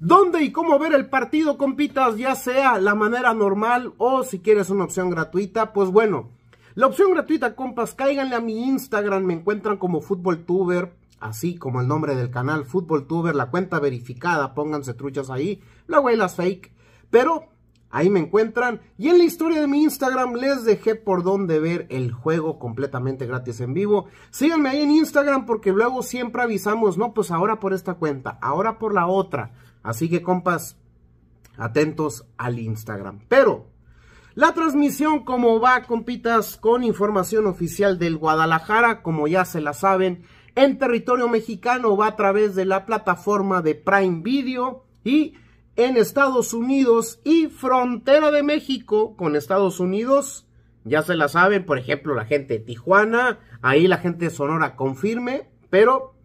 ¿Dónde y cómo ver el partido, compitas? Ya sea la manera normal o si quieres una opción gratuita, pues bueno. La opción gratuita, compas, cáiganle a mi Instagram, me encuentran como FútbolTuber, así como el nombre del canal, FútbolTuber, la cuenta verificada, pónganse truchas ahí, luego hay las fake, pero ahí me encuentran. Y en la historia de mi Instagram les dejé por donde ver el juego completamente gratis en vivo. Síganme ahí en Instagram porque luego siempre avisamos, no, pues ahora por esta cuenta, ahora por la otra. Así que compas, atentos al Instagram. Pero la transmisión como va, compitas, con información oficial del Guadalajara, como ya se la saben, en territorio mexicano va a través de la plataforma de Prime Video y en Estados Unidos y frontera de México con Estados Unidos. Ya se la saben, por ejemplo, la gente de Tijuana, ahí la gente de Sonora confirme, pero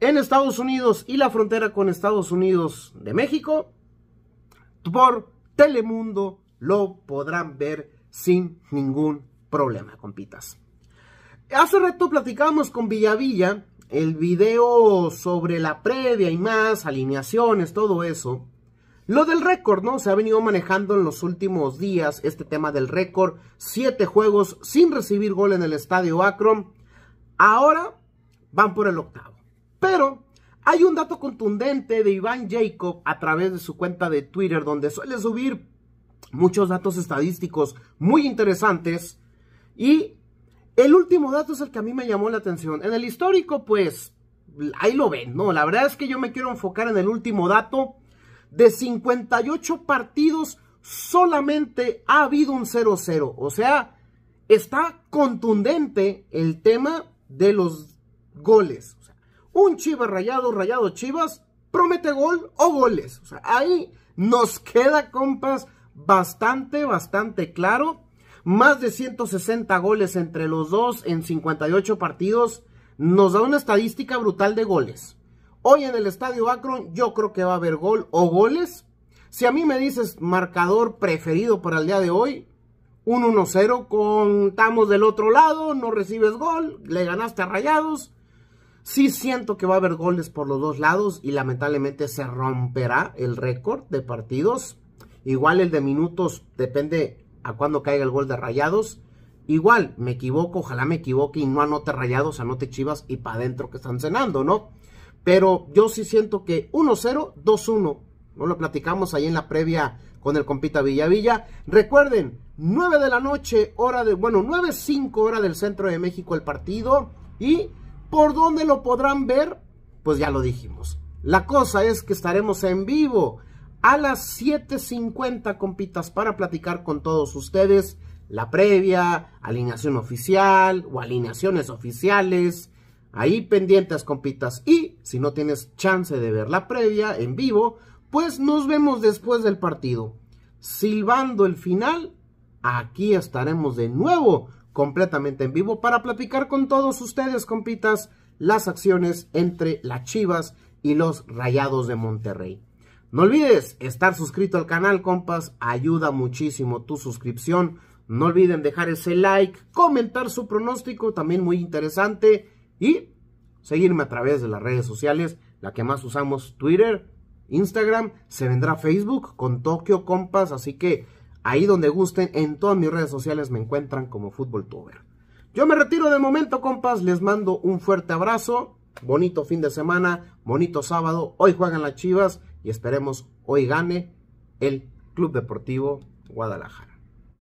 en Estados Unidos y la frontera con Estados Unidos de México, por Telemundo lo podrán ver sin ningún problema, compitas. Hace rato platicábamos con Villavilla el video sobre la previa y más, alineaciones, todo eso. Lo del récord, ¿no? Se ha venido manejando en los últimos días este tema del récord. Siete juegos sin recibir gol en el estadio Akron. Ahora van por el octavo. Pero hay un dato contundente de Iván Jacob a través de su cuenta de Twitter donde suele subir muchos datos estadísticos muy interesantes y el último dato es el que a mí me llamó la atención. En el histórico, pues, ahí lo ven, ¿no? La verdad es que yo me quiero enfocar en el último dato. De 58 partidos, solamente ha habido un 0-0. O sea, está contundente el tema de los goles. Un Chivas rayado, rayado Chivas, promete gol o goles. Ahí nos queda, compas, bastante, bastante claro. Más de 160 goles entre los dos en 58 partidos. Nos da una estadística brutal de goles. Hoy en el Estadio Akron yo creo que va a haber gol o goles. Si a mí me dices marcador preferido para el día de hoy, un 1-0, contamos del otro lado, no recibes gol, le ganaste a Rayados. Sí siento que va a haber goles por los dos lados y lamentablemente se romperá el récord de partidos. Igual el de minutos depende a cuándo caiga el gol de Rayados. Igual, me equivoco, ojalá me equivoque y no anote Rayados, anote Chivas y para adentro que están cenando, ¿no? Pero yo sí siento que 1-0, 2-1. No lo platicamos ahí en la previa con el compita Villavilla. Recuerden, 9 de la noche, hora de, bueno, 9-5 hora del centro de México el partido. Y ¿Por dónde lo podrán ver? Pues ya lo dijimos. La cosa es que estaremos en vivo a las 7.50, compitas, para platicar con todos ustedes la previa, alineación oficial o alineaciones oficiales. Ahí pendientes, compitas. Y si no tienes chance de ver la previa en vivo, pues nos vemos después del partido. Silbando el final, aquí estaremos de nuevo completamente en vivo para platicar con todos ustedes, compitas, las acciones entre las Chivas y los Rayados de Monterrey. No olvides estar suscrito al canal, compas, ayuda muchísimo tu suscripción. No olviden dejar ese like, comentar su pronóstico, también muy interesante, y seguirme a través de las redes sociales, la que más usamos, Twitter, Instagram, se vendrá Facebook con Tokio Compas, así que Ahí donde gusten, en todas mis redes sociales me encuentran como Fútbol Tuber. Yo me retiro de momento, compas. Les mando un fuerte abrazo. Bonito fin de semana, bonito sábado. Hoy juegan las Chivas y esperemos hoy gane el Club Deportivo Guadalajara.